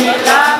Chegar